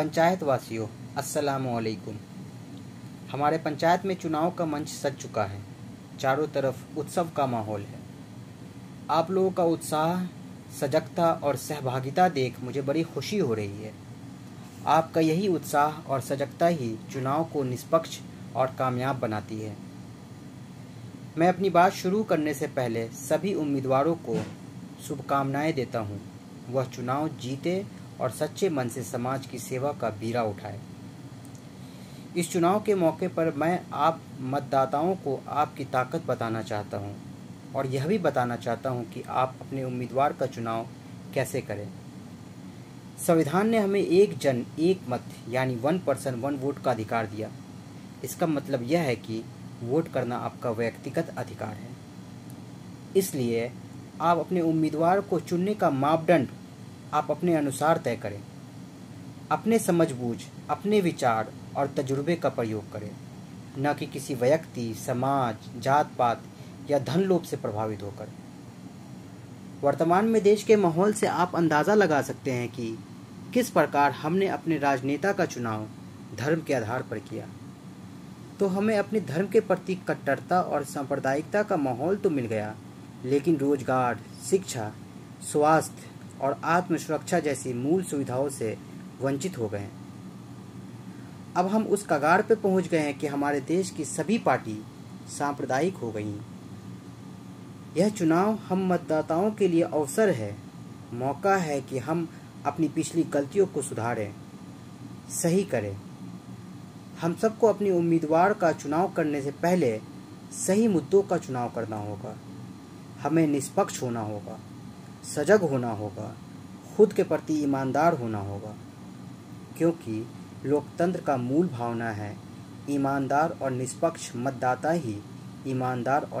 पंचायत वासियों अस्सलाम वालेकुम हमारे पंचायत में चुनाव का मंच सज चुका है। चारों तरफ़ उत्सव का माहौल है। आप लोगों का उत्साह, सजगता और सहभागिता देख मुझे बड़ी खुशी हो रही है। आपका यही उत्साह और सजगता ही चुनाव को निष्पक्ष और कामयाब बनाती है। मैं अपनी बात शुरू करने से पहले सभी उम्मीदवारों को शुभकामनाएँ देता हूँ। वह चुनाव जीते और सच्चे मन से समाज की सेवा का बीरा उठाए। इस चुनाव के मौके पर मैं आप मतदाताओं को आपकी ताकत बताना चाहता हूँ और यह भी बताना चाहता हूँ कि आप अपने उम्मीदवार का चुनाव कैसे करें। संविधान ने हमें एक जन, एक मत, यानी वन पर्सन, वन वोट का अधिकार दिया। इसका मतलब यह है कि वोट करना आपका व्यक्तिगत अधिकार है। इसलिए आप अपने उम्मीदवार को चुनने का मापदंड आप अपने अनुसार तय करें। अपने समझबूझ, अपने विचार और तजुर्बे का प्रयोग करें। न कि किसी व्यक्ति, समाज जात पात या धन लोभ से प्रभावित होकर। वर्तमान में देश के माहौल से आप अंदाज़ा लगा सकते हैं कि किस प्रकार हमने अपने राजनेता का चुनाव धर्म के आधार पर किया। तो हमें अपने धर्म के प्रति कट्टरता और सांप्रदायिकता का माहौल तो मिल गया, लेकिन रोज़गार, शिक्षा, स्वास्थ्य और आत्म सुरक्षा जैसी मूल सुविधाओं से वंचित हो गए अब हम उस कगार पर पहुँच गए हैं कि हमारे देश की सभी पार्टी सांप्रदायिक हो गई यह चुनाव हम मतदाताओं के लिए अवसर है, मौका है कि हम अपनी पिछली गलतियों को सुधारें, सही करें। हम सबको अपने उम्मीदवार का चुनाव करने से पहले सही मुद्दों का चुनाव करना होगा, हमें निष्पक्ष होना होगा। सजग होना होगा, खुद के प्रति ईमानदार होना होगा। क्योंकि लोकतंत्र का मूल भावना है, ईमानदार और निष्पक्ष मतदाता ही ईमानदार और